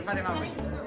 faremo questo.